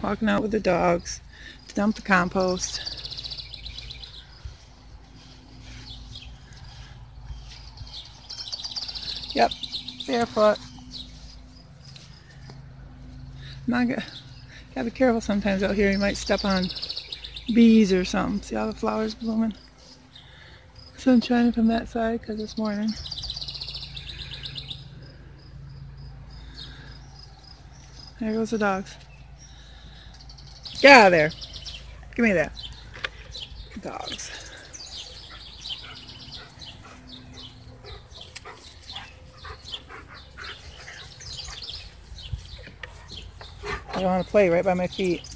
Walking out with the dogs to dump the compost. Yep, barefoot. Not gonna, gotta be careful sometimes out here. You might step on bees or something. See all the flowers blooming? Sun shining from that side because it's morning. There goes the dogs. Get out of there. Give me that. Dogs. I don't want to play right by my feet.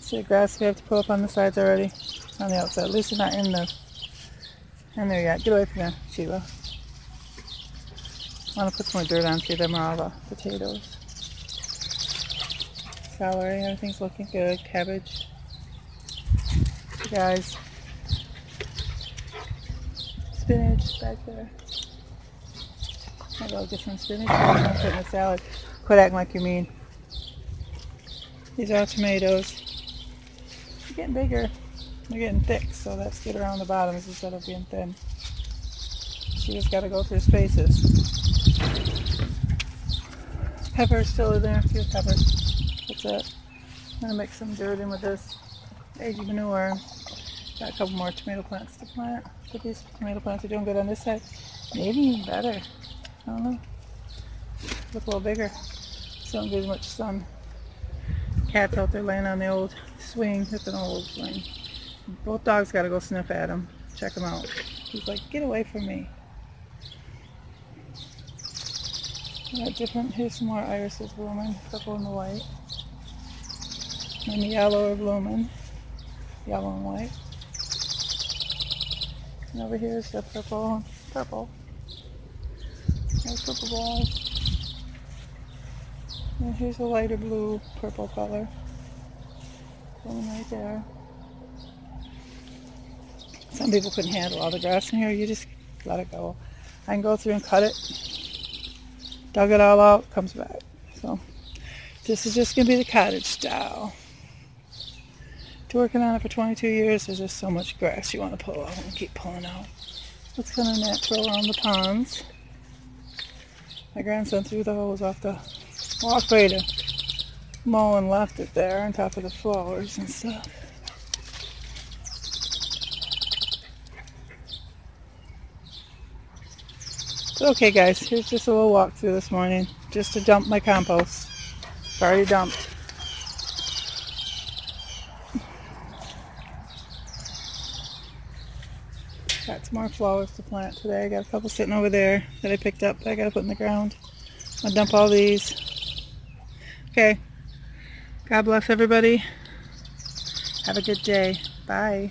See the grass we have to pull up on the sides already? On the outside. At least not in the in there yet. Get away from there, Sheila. I want to put some more dirt on through them are all the potatoes. Celery, everything's looking good. Cabbage. You guys. Spinach back there. I'll go get some spinach and put in the salad. Quit acting like you mean. These are tomatoes. They're getting bigger. They're getting thick, so that's good around the bottoms instead of being thin. She just got to go through spaces. Pepper's still in there, a few peppers. That's it. I'm gonna mix some dirt in with this aged manure. Got a couple more tomato plants to plant. But these tomato plants are doing good on this side. Maybe even better. I don't know. Look a little bigger. So don't get as much sun. Cat's out there laying on the old swing. It's an old swing. Both dogs gotta go sniff at him. Check him out. He's like, get away from me. Got different, here's some more irises blooming, purple and the white. And the yellow are blooming, yellow and white. And over here is the purple, purple. There's purple balls. And here's a lighter blue, purple color. Blooming right there. Some people couldn't handle all the grass in here, you just let it go. I can go through and cut it dug it all out, comes back. So this is just going to be the cottage style. To working on it for 22 years, there's just so much grass you want to pull out and keep pulling out. It's kind of natural around the ponds. My grandson threw the hose off the walkway to mow and left it there on top of the flowers and stuff. Okay guys, here's just a little walkthrough this morning, just to dump my compost. It's already dumped. Got some more flowers to plant today. I got a couple sitting over there that I picked up that I gotta put in the ground. I'll dump all these. Okay. God bless everybody. Have a good day. Bye.